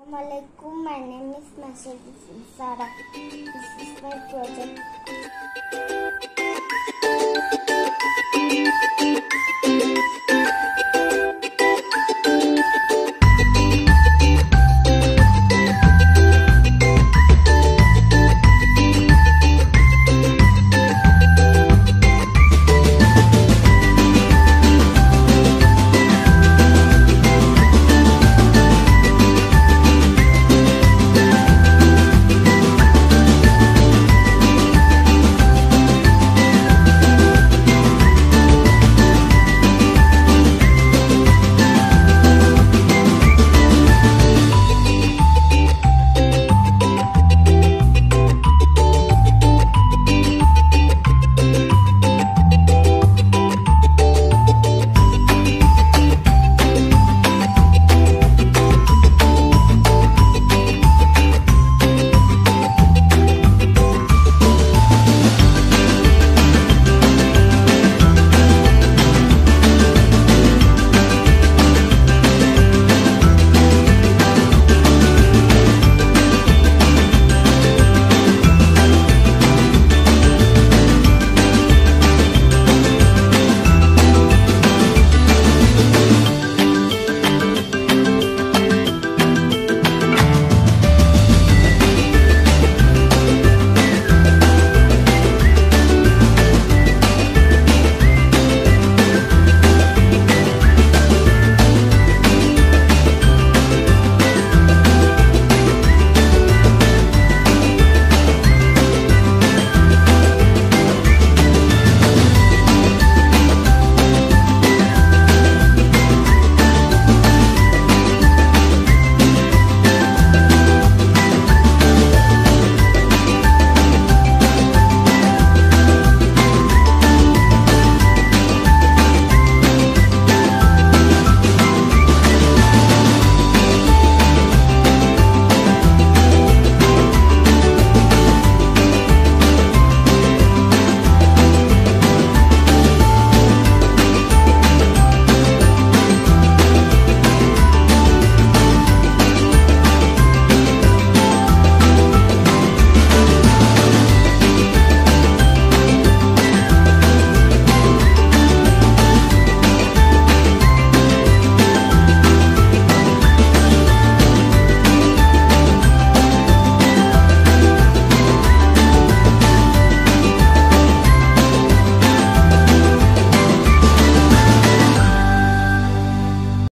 Assalamualaikum. My name is Mercedes Sarah. This is my project.